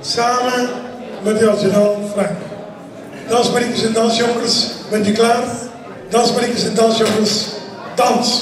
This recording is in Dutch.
Samen met adjudant Frank. Dansmariekes en dansjonkers, bent u klaar? Dansmariekes en dansjonkers, dans!